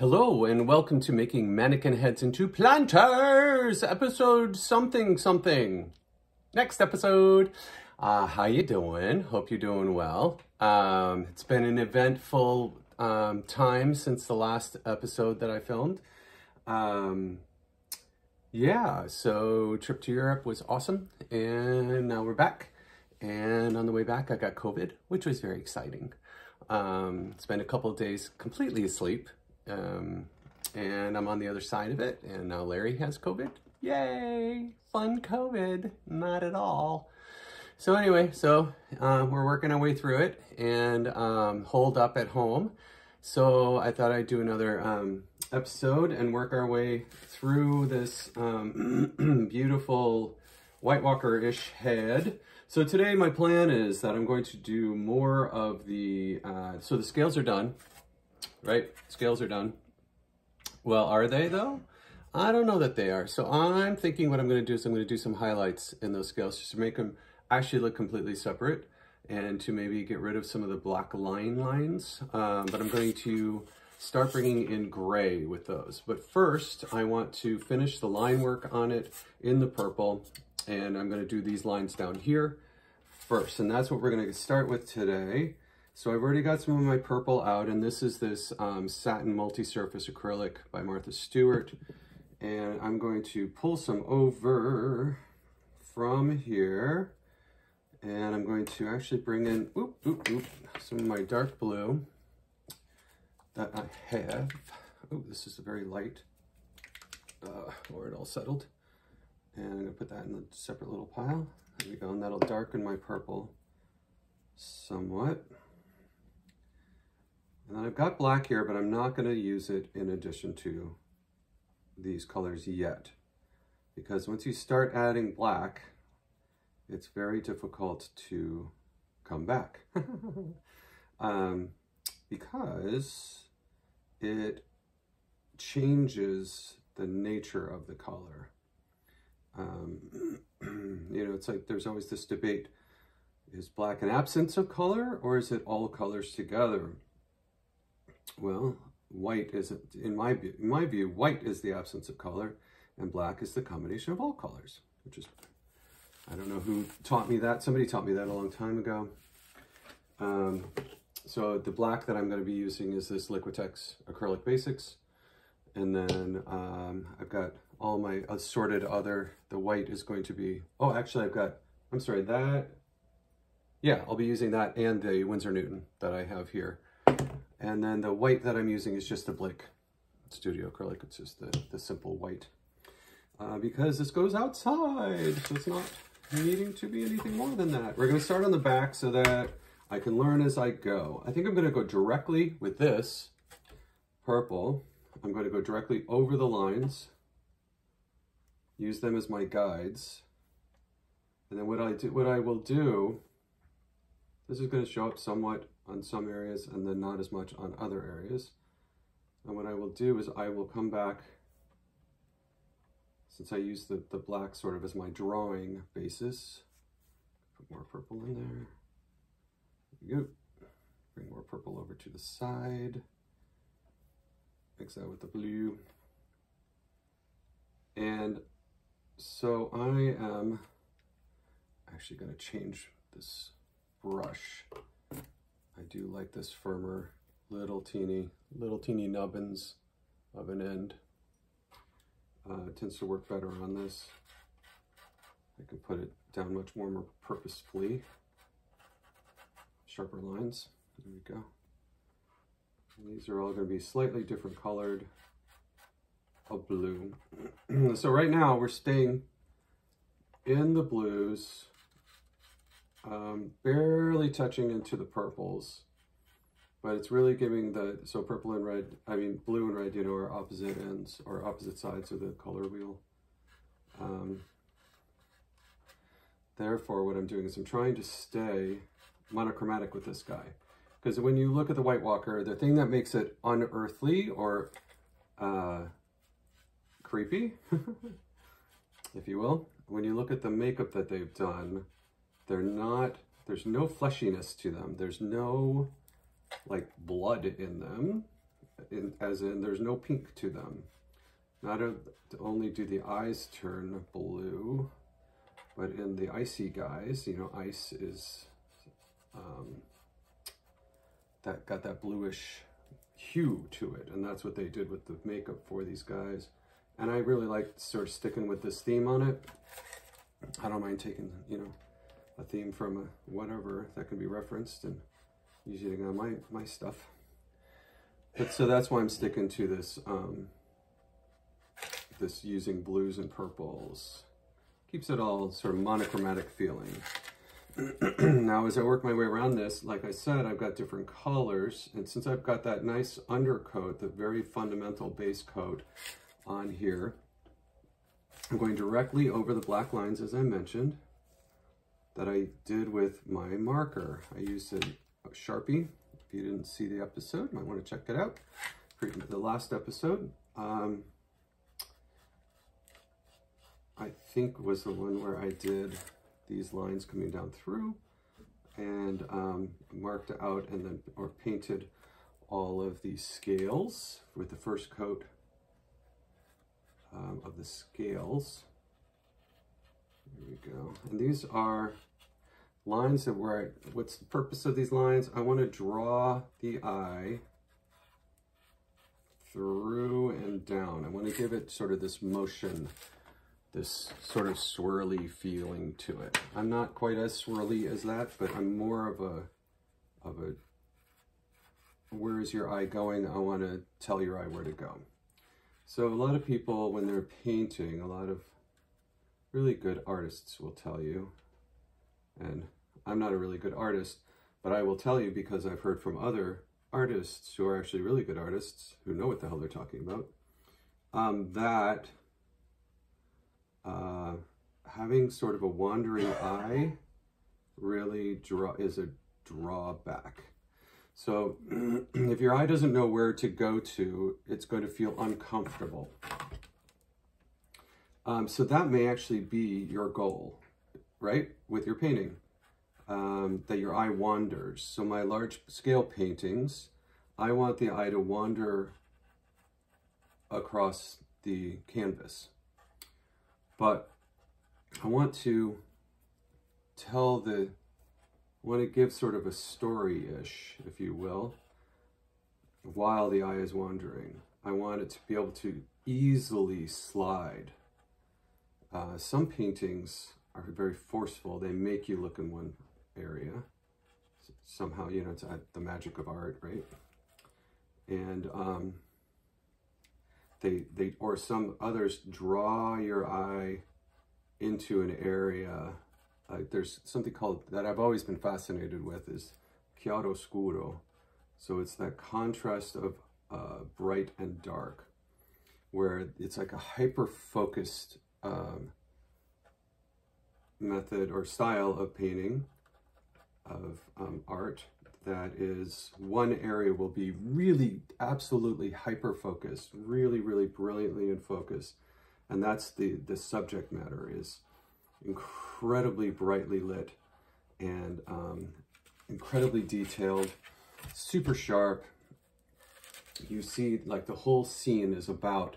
Hello and welcome to making mannequin heads into planters, episode something something. Next episode. Uh, how you doing? Hope you're doing well. Um, it's been an eventful um, time since the last episode that I filmed. Um, yeah, so trip to Europe was awesome and now we're back. And on the way back, I got COVID, which was very exciting. Um, spent a couple of days completely asleep um, and I'm on the other side of it. And now Larry has COVID. Yay! Fun COVID. Not at all. So anyway, so uh, we're working our way through it and um, holed up at home. So I thought I'd do another um, episode and work our way through this um, beautiful White Walker-ish head. So today my plan is that I'm going to do more of the, uh, so the scales are done right? Scales are done. Well, are they though? I don't know that they are. So I'm thinking what I'm going to do is I'm going to do some highlights in those scales just to make them actually look completely separate and to maybe get rid of some of the black line lines. Um, but I'm going to start bringing in gray with those. But first, I want to finish the line work on it in the purple. And I'm going to do these lines down here first. And that's what we're going to start with today. So I've already got some of my purple out, and this is this um, Satin Multi-Surface Acrylic by Martha Stewart. And I'm going to pull some over from here. And I'm going to actually bring in oop, oop, oop, some of my dark blue that I have. Oh, this is a very light, uh, or it all settled. And I'm gonna put that in a separate little pile. There we go, and that'll darken my purple somewhat. And then I've got black here, but I'm not going to use it in addition to these colors yet. Because once you start adding black, it's very difficult to come back. um, because it changes the nature of the color. Um, you know, it's like there's always this debate, is black an absence of color or is it all colors together? Well, white is, in my, in my view, white is the absence of color and black is the combination of all colors, which is, I don't know who taught me that. Somebody taught me that a long time ago. Um, so the black that I'm going to be using is this Liquitex Acrylic Basics. And then um, I've got all my assorted other, the white is going to be, oh, actually I've got, I'm sorry, that, yeah, I'll be using that and the Winsor Newton that I have here. And then the white that I'm using is just the Blick Studio Acrylic. It's just the, the simple white. Uh, because this goes outside, so it's not needing to be anything more than that. We're gonna start on the back so that I can learn as I go. I think I'm gonna go directly with this purple. I'm gonna go directly over the lines, use them as my guides. And then what I do, what I will do, this is gonna show up somewhat on some areas and then not as much on other areas. And what I will do is I will come back, since I use the, the black sort of as my drawing basis, put more purple in there. There go. Bring more purple over to the side. Mix that with the blue. And so I am actually going to change this brush I do like this firmer little teeny, little teeny nubbins of an end. Uh, it tends to work better on this. I can put it down much more, purposefully. Sharper lines. There we go. And these are all going to be slightly different colored of blue. so right now we're staying in the blues um, barely touching into the purples, but it's really giving the, so purple and red, I mean, blue and red, you know, are opposite ends or opposite sides of the color wheel. Um, therefore, what I'm doing is I'm trying to stay monochromatic with this guy. Because when you look at the White Walker, the thing that makes it unearthly or uh, creepy, if you will, when you look at the makeup that they've done, they're not, there's no fleshiness to them. There's no like blood in them. in, as in there's no pink to them. Not only do the eyes turn blue, but in the icy guys, you know, ice is um, that got that bluish hue to it. And that's what they did with the makeup for these guys. And I really like sort of sticking with this theme on it. I don't mind taking, you know, a theme from whatever that can be referenced and using on my, my stuff. But so that's why I'm sticking to this, um, this using blues and purples. Keeps it all sort of monochromatic feeling. now, as I work my way around this, like I said, I've got different colors. And since I've got that nice undercoat, the very fundamental base coat on here, I'm going directly over the black lines, as I mentioned, that I did with my marker. I used a, Sharpie. If you didn't see the episode, you might want to check it out. The last episode, um, I think was the one where I did these lines coming down through and um, marked out and then or painted all of these scales with the first coat um, of the scales. There we go. And these are lines that where I, what's the purpose of these lines? I want to draw the eye through and down. I want to give it sort of this motion this sort of swirly feeling to it. I'm not quite as swirly as that, but I'm more of a, of a, where is your eye going? I want to tell your eye where to go. So a lot of people, when they're painting, a lot of really good artists will tell you, and I'm not a really good artist, but I will tell you because I've heard from other artists who are actually really good artists, who know what the hell they're talking about, um, that uh, having sort of a wandering eye really draw is a drawback. So if your eye doesn't know where to go to, it's going to feel uncomfortable. Um, so that may actually be your goal, right, with your painting, um, that your eye wanders. So my large scale paintings, I want the eye to wander across the canvas. But I want to tell the, I want to give sort of a story-ish, if you will, while the eye is wandering. I want it to be able to easily slide. Uh, some paintings are very forceful. They make you look in one area. Somehow, you know, it's the magic of art, right? And um, they, they, or some others draw your eye into an area. Like there's something called, that I've always been fascinated with is chiaroscuro. So it's that contrast of uh, bright and dark, where it's like a hyper-focused um, method or style of painting, of um, art, that is one area will be really absolutely hyper focused, really, really brilliantly in focus. And that's the, the subject matter is incredibly brightly lit and um, incredibly detailed, super sharp. You see like the whole scene is about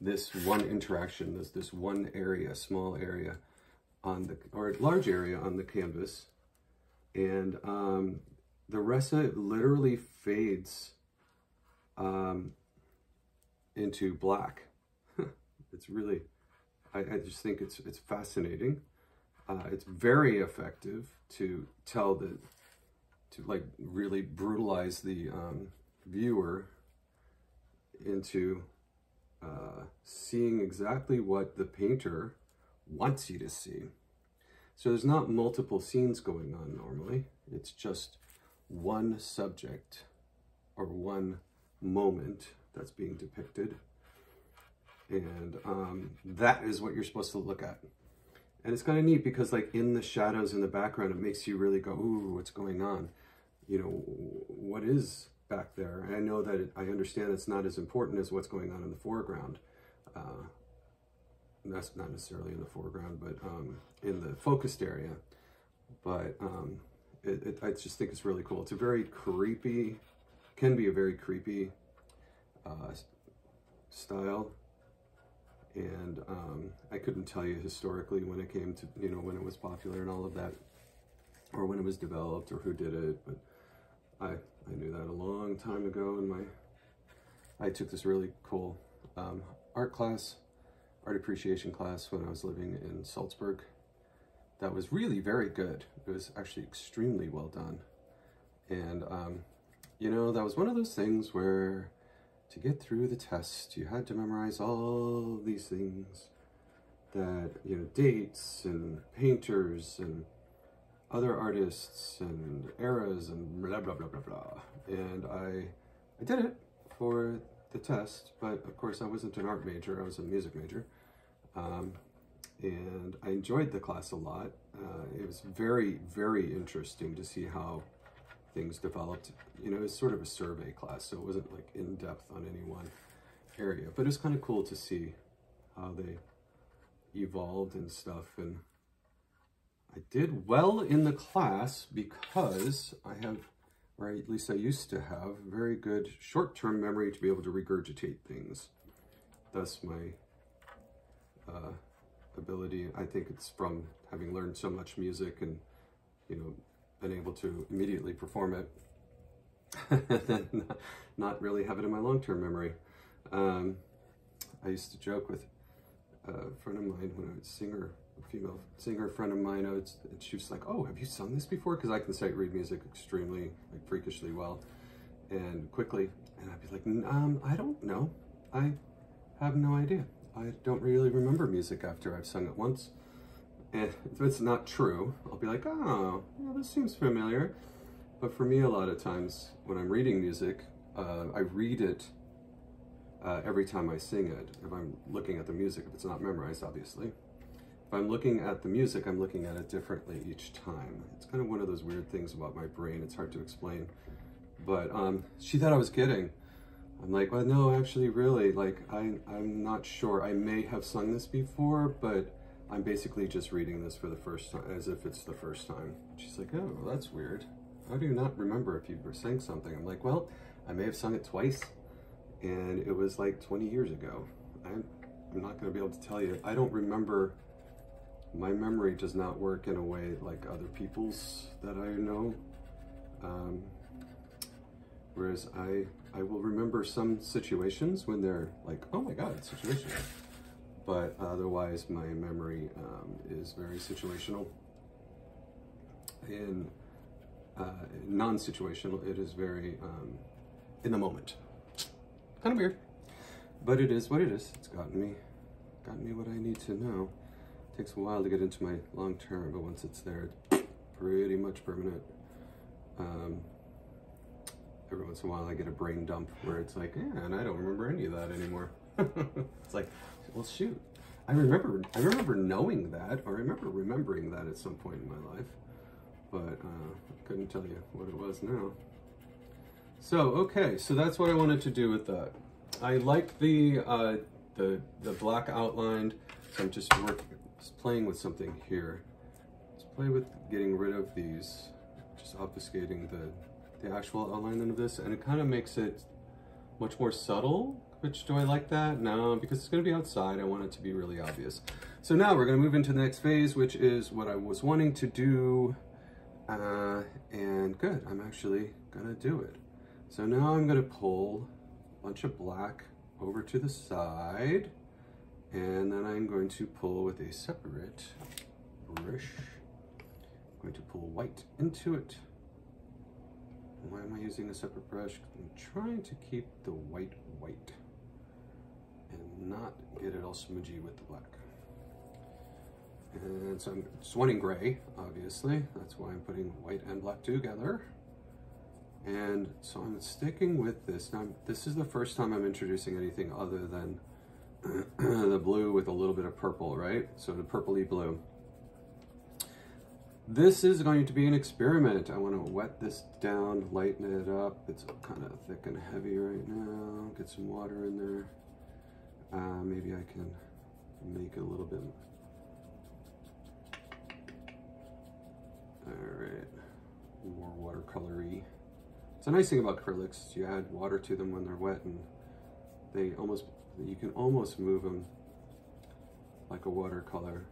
this one interaction, this, this one area, small area on the, or large area on the canvas. And um, the rest of it literally fades um, into black. it's really, I, I, just think it's it's fascinating. Uh, it's very effective to tell the, to like really brutalize the um, viewer into uh, seeing exactly what the painter wants you to see. So there's not multiple scenes going on normally. It's just one subject or one moment that's being depicted. And um, that is what you're supposed to look at. And it's kind of neat because like in the shadows in the background, it makes you really go, ooh, what's going on? You know, what is back there? I know that it, I understand it's not as important as what's going on in the foreground. Uh, that's not necessarily in the foreground, but um, in the focused area. But um, it, it, I just think it's really cool. It's a very creepy, can be a very creepy uh, style. And um, I couldn't tell you historically when it came to, you know, when it was popular and all of that, or when it was developed or who did it, but I, I knew that a long time ago in my, I took this really cool um, art class, art appreciation class when I was living in Salzburg. That was really very good. It was actually extremely well done. And, um, you know, that was one of those things where to get through the test, you had to memorize all these things that, you know, dates and painters and other artists and eras and blah, blah, blah, blah, blah. And I, I did it for the test, but of course I wasn't an art major, I was a music major. Um, and I enjoyed the class a lot. Uh, it was very, very interesting to see how things developed. You know, it was sort of a survey class, so it wasn't like in depth on any one area, but it was kind of cool to see how they evolved and stuff. And I did well in the class because I have, or at least I used to have, very good short-term memory to be able to regurgitate things. Thus my uh, ability, I think it's from having learned so much music and, you know, been able to immediately perform it, then not really have it in my long-term memory. Um, I used to joke with a friend of mine when I would sing her, a female singer friend of mine, would, and she was like, oh, have you sung this before? Because I can sight read music extremely, like freakishly well and quickly. And I'd be like, um, I don't know. I have no idea. I don't really remember music after I've sung it once. And if it's not true, I'll be like, oh, well, this seems familiar. But for me, a lot of times when I'm reading music, uh, I read it uh, every time I sing it. If I'm looking at the music, if it's not memorized, obviously. I'm looking at the music, I'm looking at it differently each time. It's kind of one of those weird things about my brain. It's hard to explain. But um, she thought I was kidding. I'm like, well, no, actually, really, like, I, I'm not sure. I may have sung this before, but I'm basically just reading this for the first time, as if it's the first time. She's like, oh, well, that's weird. How do you not remember if you were saying something? I'm like, well, I may have sung it twice, and it was like 20 years ago. I'm, I'm not going to be able to tell you. I don't remember. My memory does not work in a way like other people's that I know. Um, whereas I, I will remember some situations when they're like, oh my God, situation but otherwise my memory um, is very situational. In uh, non-situational, it is very um, in the moment. Kind of weird, but it is what it is. It's gotten me, gotten me what I need to know. Takes a while to get into my long term, but once it's there, it's pretty much permanent. Um, every once in a while, I get a brain dump where it's like, yeah, and I don't remember any of that anymore. it's like, well, shoot. I remember, I remember knowing that, or I remember remembering that at some point in my life, but uh, I couldn't tell you what it was now. So, okay, so that's what I wanted to do with that. I like the, uh, the, the black outlined, so I'm just working, just playing with something here. Let's play with getting rid of these, just obfuscating the, the actual outline of this, and it kind of makes it much more subtle which, do I like that? No, because it's gonna be outside. I want it to be really obvious. So now we're gonna move into the next phase, which is what I was wanting to do. Uh, and good, I'm actually gonna do it. So now I'm gonna pull a bunch of black over to the side. And then I'm going to pull with a separate brush. I'm going to pull white into it. Why am I using a separate brush? I'm trying to keep the white white and not get it all smudgy with the black. And so I'm just wanting gray, obviously. That's why I'm putting white and black together. And so I'm sticking with this. Now, this is the first time I'm introducing anything other than the blue with a little bit of purple, right? So the purpley blue. This is going to be an experiment. I want to wet this down, lighten it up. It's kind of thick and heavy right now. Get some water in there. Uh, maybe I can make a little bit. All right, more watercolory. It's a nice thing about acrylics. You add water to them when they're wet and they almost, you can almost move them like a watercolor.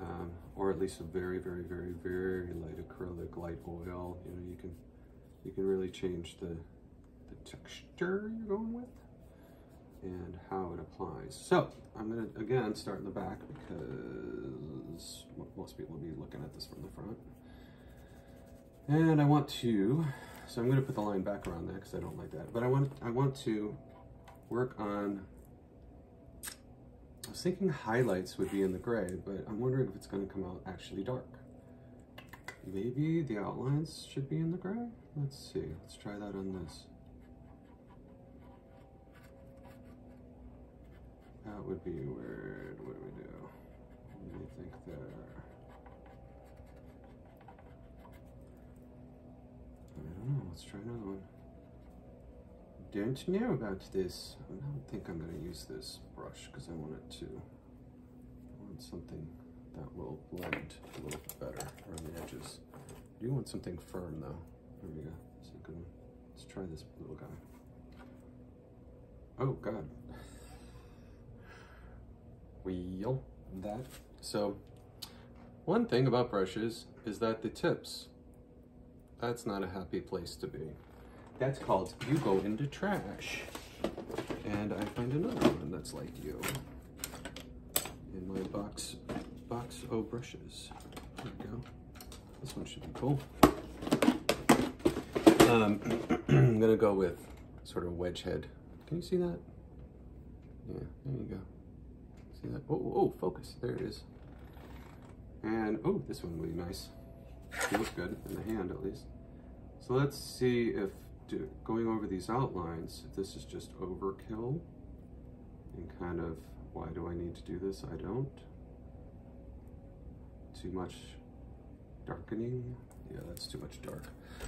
Um, or at least a very, very, very, very light acrylic, light oil. You know, you can you can really change the the texture you're going with and how it applies. So I'm gonna again start in the back because most people will be looking at this from the front. And I want to, so I'm gonna put the line back around that because I don't like that. But I want I want to work on I was thinking highlights would be in the gray, but I'm wondering if it's going to come out actually dark. Maybe the outlines should be in the gray? Let's see. Let's try that on this. That would be weird. What do we do? What do you think there? I don't know. Let's try another one don't know about this. I don't think I'm going to use this brush because I want it to, I want something that will blend a little bit better around the edges. I do want something firm though. There we go. That's a good one. Let's try this little guy. Oh God. Wheel that. So one thing about brushes is that the tips, that's not a happy place to be. That's called You Go Into Trash. And I find another one that's like you in my box, box O brushes. There we go. This one should be cool. Um, I'm gonna go with sort of wedge head. Can you see that? Yeah, there you go. See that? Oh, oh, oh focus. There it is. And, oh, this one will be nice. Feels good in the hand, at least. So let's see if do, going over these outlines, if this is just overkill and kind of, why do I need to do this? I don't. Too much darkening. Yeah, that's too much dark.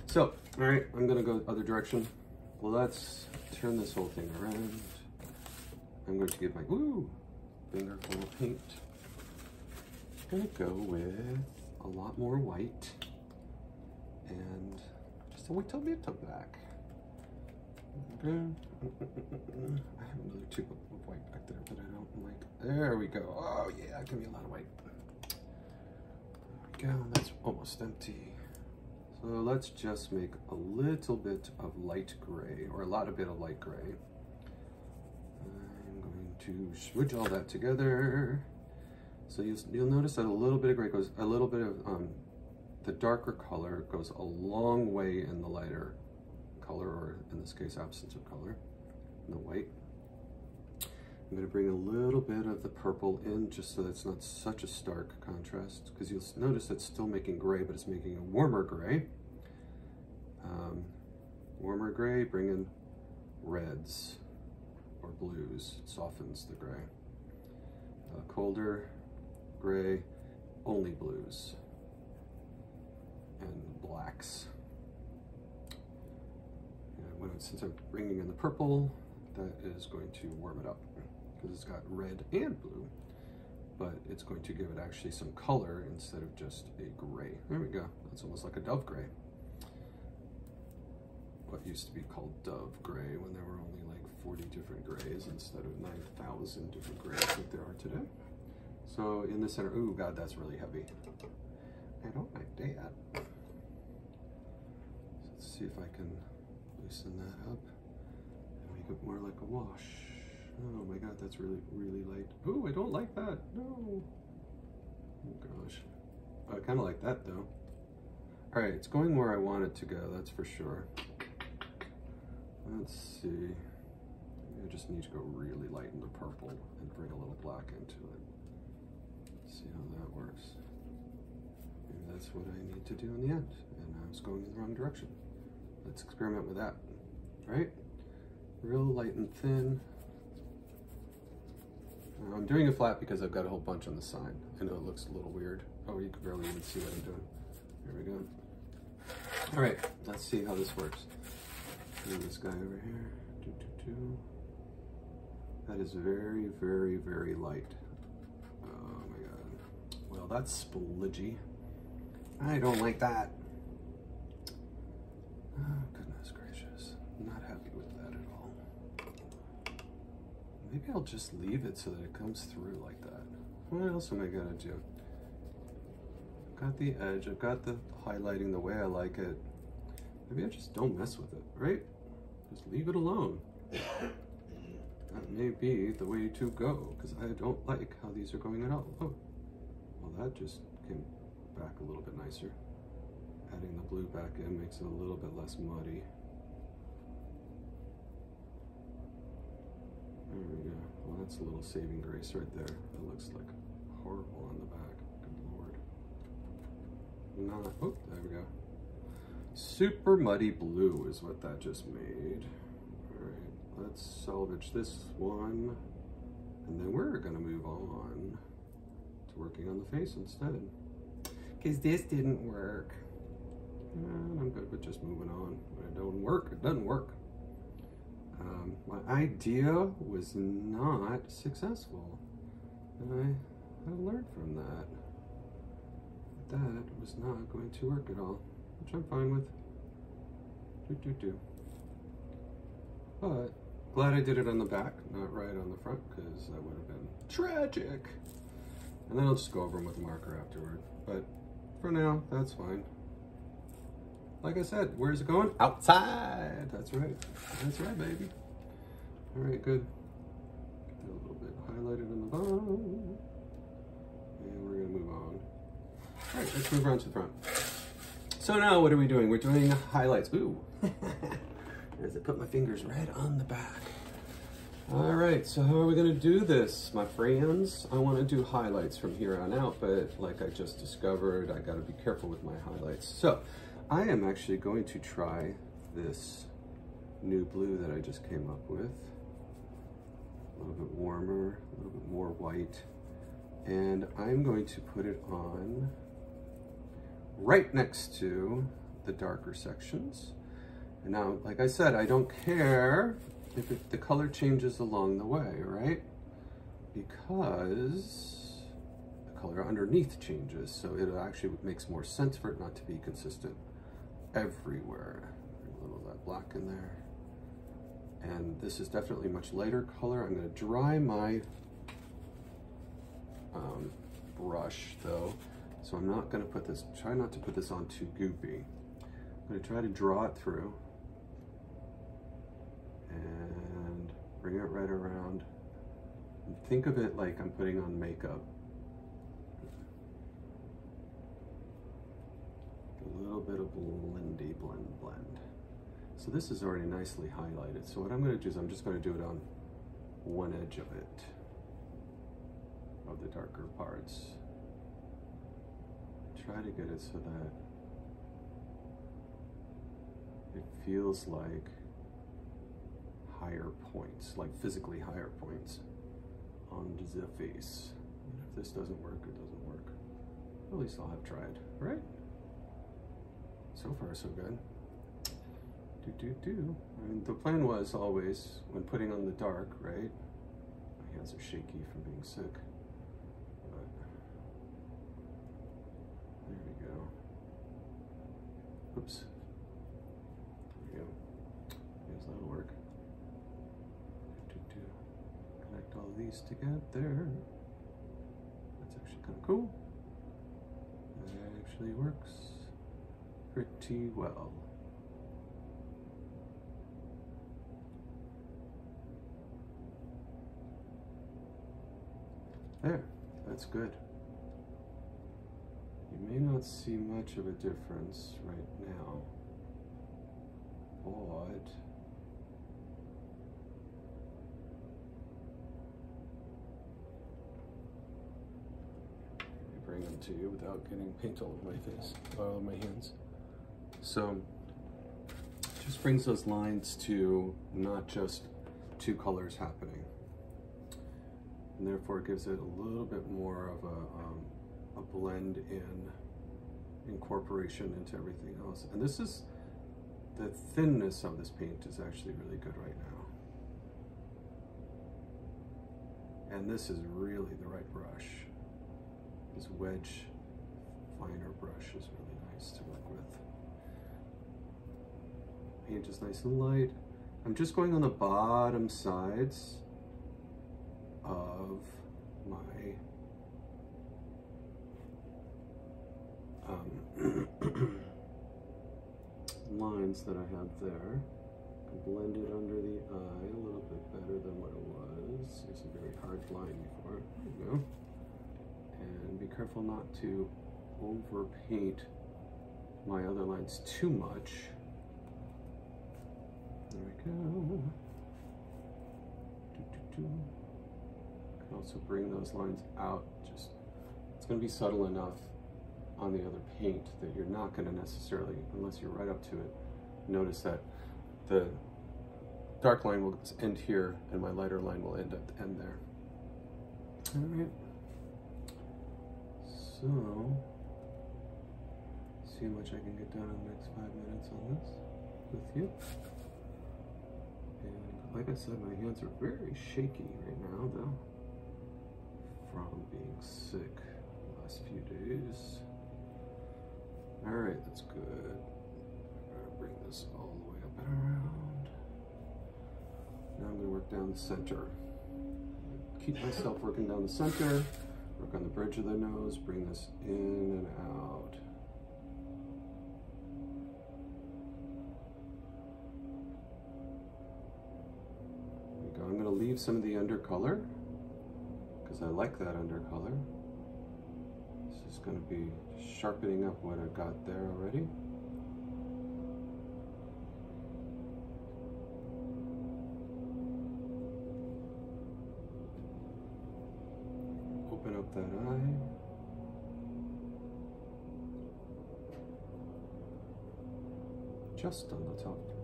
So, all right, I'm gonna go other direction. Let's turn this whole thing around. I'm going to give my, ooh, finger full of paint. I'm gonna go with a lot more white and just a little bit of black. I have another tube of white back there that I don't like. There we go. Oh yeah, give me a lot of white. There we go, that's almost empty. So let's just make a little bit of light gray, or a lot of bit of light gray. I'm going to switch all that together. So you'll, you'll notice that a little bit of gray goes, a little bit of um, the darker color goes a long way in the lighter color, or in this case, absence of color, the white. I'm going to bring a little bit of the purple in just so that's not such a stark contrast because you'll notice it's still making gray, but it's making a warmer gray. Um, warmer gray, bring in reds or blues, it softens the gray. Uh, colder gray, only blues and blacks when since I'm bringing in the purple, that is going to warm it up because it's got red and blue, but it's going to give it actually some color instead of just a gray. There we go. That's almost like a dove gray. What used to be called dove gray when there were only like 40 different grays instead of 9,000 different grays that there are today. So in the center, oh God, that's really heavy. I don't like that. Let's see if I can loosen that up and make it more like a wash. Oh my god, that's really, really light. Oh, I don't like that. No. Oh gosh. I kind of like that though. All right, it's going where I want it to go, that's for sure. Let's see. I just need to go really light in the purple and bring a little black into it. See how that works. Maybe that's what I need to do in the end. And I was going in the wrong direction. Let's experiment with that, right? Real light and thin. Uh, I'm doing it flat because I've got a whole bunch on the side. I know it looks a little weird. Oh, you can barely even see what I'm doing. There we go. All right, let's see how this works. Bring this guy over here. That is very, very, very light. Oh my God. Well, that's splidgy. I don't like that. Oh, goodness gracious. Not happy with that at all. Maybe I'll just leave it so that it comes through like that. What else am I gonna do? I've Got the edge, I've got the highlighting the way I like it. Maybe I just don't mess with it, right? Just leave it alone. that may be the way to go, because I don't like how these are going at all. Oh, well that just came back a little bit nicer. Adding the blue back in makes it a little bit less muddy. There we go. Well, that's a little saving grace right there. That looks like horrible on the back. Good lord. Not, oh, there we go. Super muddy blue is what that just made. All right, let's salvage this one. And then we're gonna move on to working on the face instead. Because this didn't work. And I'm good with just moving on. When it don't work, it doesn't work. Um, my idea was not successful. And I, I learned from that. That was not going to work at all, which I'm fine with. Do, do, do. But glad I did it on the back, not right on the front, because that would have been tragic. And then I'll just go over them with a marker afterward. But for now, that's fine. Like I said, where's it going? Outside. That's right. That's right, baby. All right, good. Get a little bit highlighted in the bottom. And we're gonna move on. All right, let's move on to the front. So now what are we doing? We're doing highlights. Ooh. As I put my fingers right on the back. All right, so how are we gonna do this, my friends? I wanna do highlights from here on out, but like I just discovered, I gotta be careful with my highlights. So I am actually going to try this new blue that I just came up with. A little bit warmer, a little bit more white. And I'm going to put it on right next to the darker sections. And now, like I said, I don't care if it, the color changes along the way, right? Because the color underneath changes. So it actually makes more sense for it not to be consistent everywhere. A little of that black in there. And this is definitely much lighter color. I'm gonna dry my um, brush though. So I'm not gonna put this, try not to put this on too goopy. I'm gonna try to draw it through and bring it right around. And think of it like I'm putting on makeup. A little bit of blendy blend blend. So this is already nicely highlighted. So what I'm gonna do is I'm just gonna do it on one edge of it, of the darker parts. Try to get it so that it feels like higher points, like physically higher points on the face. And if this doesn't work, it doesn't work. At least I'll have tried, right? So far, so good. Do, do, do. I mean, the plan was always, when putting on the dark, right? My hands are shaky from being sick. But there we go. Oops. There we go. Yes, that'll work. Do, do, do. Connect all these together. That's actually kind of cool. That actually works pretty well. There, that's good. You may not see much of a difference right now, but bring them to you without getting paint all over my face, all over my hands. So, just brings those lines to not just two colors happening and therefore it gives it a little bit more of a, um, a blend in incorporation into everything else. And this is, the thinness of this paint is actually really good right now. And this is really the right brush. This wedge finer brush is really nice to work with. Is nice and light. I'm just going on the bottom sides of my um, lines that I have there. Blend it under the eye a little bit better than what it was. It's a very hard line before. There we go. And be careful not to overpaint my other lines too much. There we go. Can also bring those lines out. Just it's going to be subtle enough on the other paint that you're not going to necessarily, unless you're right up to it, notice that the dark line will end here and my lighter line will end at the end there. All right. So, see how much I can get done in the next five minutes on this with you. Like I said, my hands are very shaky right now though, from being sick last few days. All right, that's good. Bring this all the way up and around. Now I'm gonna work down the center. Keep myself working down the center. Work on the bridge of the nose, bring this in and out. Leave some of the undercolor because I like that undercolor. This is going to be sharpening up what I've got there already. open up that eye. Just on the top.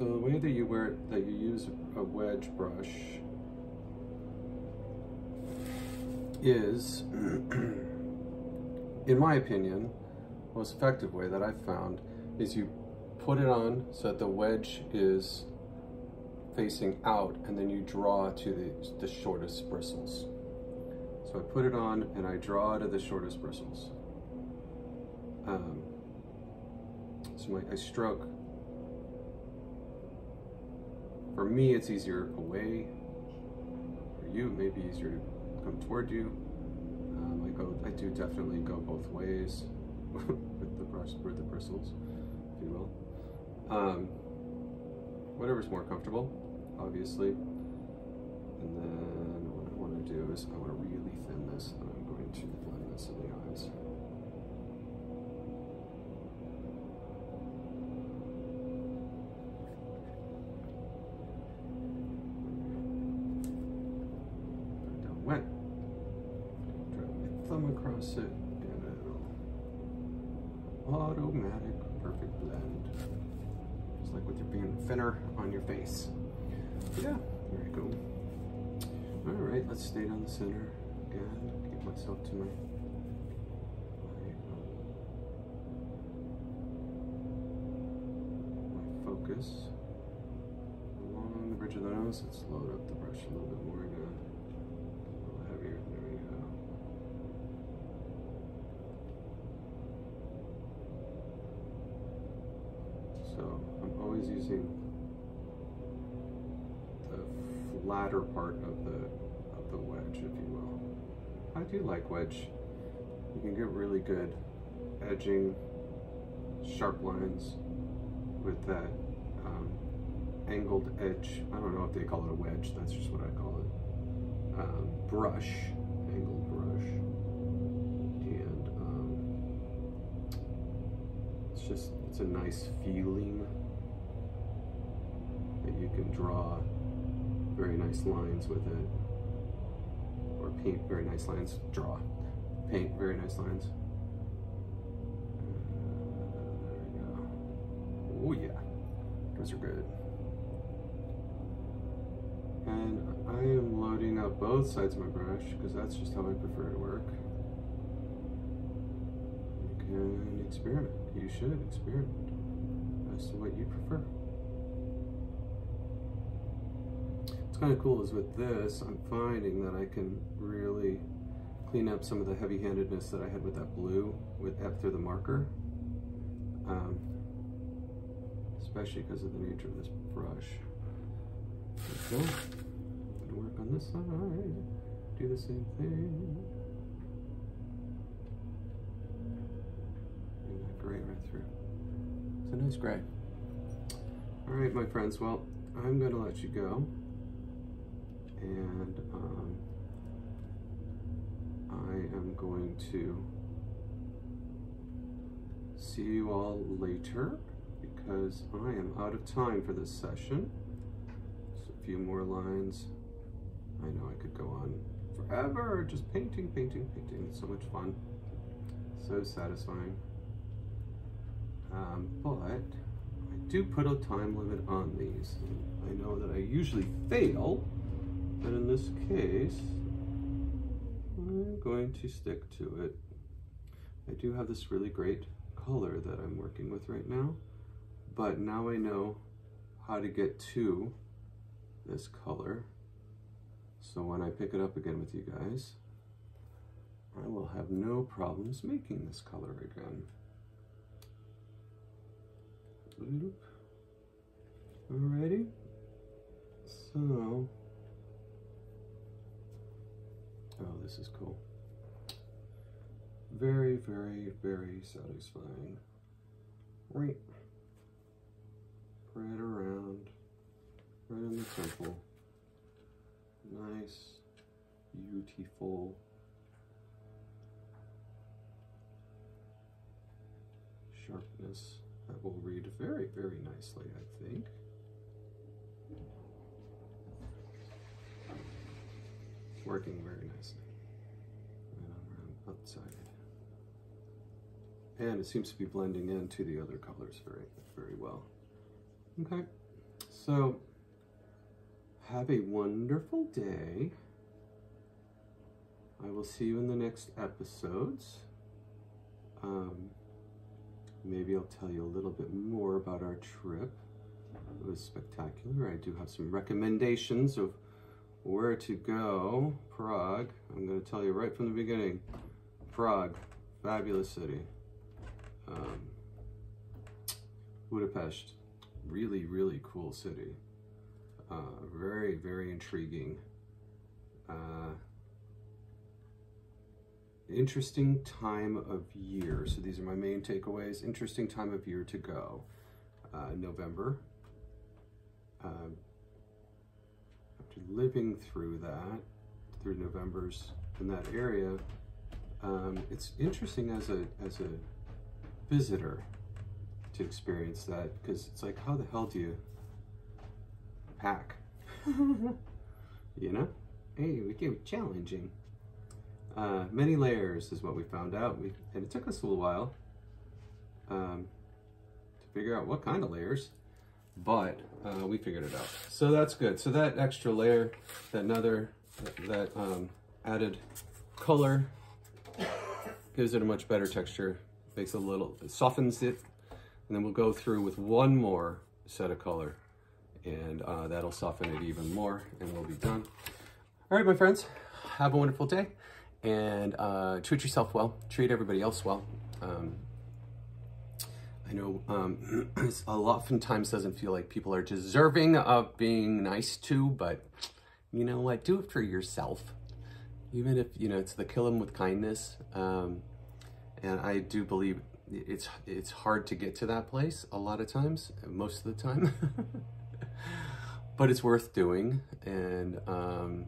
So the way that you wear that you use a wedge brush is, in my opinion, most effective way that I've found is you put it on so that the wedge is facing out and then you draw to the, the shortest bristles. So I put it on and I draw to the shortest bristles. Um, so my, I stroke. For me, it's easier away. For you, it may be easier to come toward you. Um, I go, I do definitely go both ways with the brush, with the bristles, if you will. Um, whatever's more comfortable, obviously. And then what I want to do is I want to really thin this, and I'm going to blend this in the eyes. Put it down wet. Drag my thumb across it, and it'll automatic perfect blend like with your being thinner on your face. Yeah, very cool. All right, let's stay down the center again. Get myself to my, um, my focus along the bridge of the nose. Let's load up the brush a little bit more again. A little heavier. There we go. So I'm always using the flatter part of the of the wedge, if you will. I do like wedge. You can get really good edging, sharp lines with that um, angled edge. I don't know if they call it a wedge. That's just what I call it. Um, brush, angled brush, and um, it's just it's a nice feeling that you can draw very nice lines with it paint very nice lines. Draw. Paint very nice lines. Uh, there we go. Oh yeah. Those are good. And I am loading up both sides of my brush because that's just how I prefer to work. You can experiment. You should experiment as to what you prefer kind of cool is with this, I'm finding that I can really clean up some of the heavy-handedness that I had with that blue with after the marker. Um, especially because of the nature of this brush. There we go. Work on this side. Do the same thing. Bring that gray right through. It's a nice gray. All right, my friends. Well, I'm gonna let you go, and um, I am going to see you all later because I am out of time for this session. Just a few more lines. I know I could go on forever just painting, painting, painting. It's so much fun. So satisfying. Um, but I do put a time limit on these. I know that I usually fail, but in this case, I'm going to stick to it. I do have this really great color that I'm working with right now, but now I know how to get to this color. So when I pick it up again with you guys, I will have no problems making this color again. Alrighty. So, oh, this is cool. Very, very, very satisfying. Right. Right around, right in the temple. Nice, beautiful. Sharpness that will read very, very nicely, I think. Working very nicely. And. And it seems to be blending into the other colors very, very well. Okay, so have a wonderful day. I will see you in the next episodes. Um, maybe I'll tell you a little bit more about our trip. It was spectacular. I do have some recommendations of where to go. Prague, I'm going to tell you right from the beginning. Prague, fabulous city. Um, Budapest, really, really cool city. Uh, very, very intriguing. Uh, interesting time of year. So these are my main takeaways. Interesting time of year to go. Uh, November. After living through that, through November's in that area, um, it's interesting as a as a visitor to experience that because it's like, how the hell do you pack? you know? Hey, we get challenging. Uh, many layers is what we found out. We, and it took us a little while um, to figure out what kind of layers, but uh, we figured it out. So that's good. So that extra layer, that another, that um, added color gives it a much better texture, makes it a little, it softens it, and then we'll go through with one more set of color and uh, that'll soften it even more and we'll be done. All right, my friends, have a wonderful day and uh, treat yourself well, treat everybody else well. Um, I know um, a lot oftentimes doesn't feel like people are deserving of being nice to, but you know what, do it for yourself. Even if, you know, it's the kill them with kindness. Um, and I do believe it's, it's hard to get to that place a lot of times, most of the time. but it's worth doing. And, um,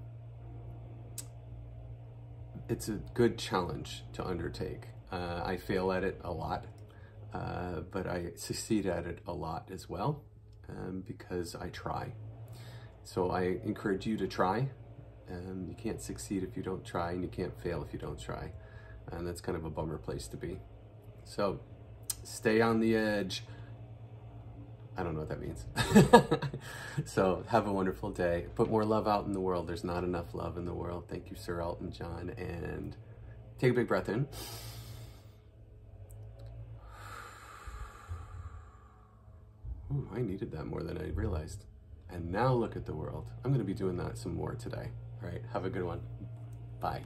it's a good challenge to undertake. Uh, I fail at it a lot, uh, but I succeed at it a lot as well um, because I try. So I encourage you to try. Um, you can't succeed if you don't try, and you can't fail if you don't try. And that's kind of a bummer place to be. So stay on the edge. I don't know what that means. so have a wonderful day. Put more love out in the world. There's not enough love in the world. Thank you, Sir Elton John. And take a big breath in. Ooh, I needed that more than I realized. And now look at the world. I'm going to be doing that some more today. All right. Have a good one. Bye.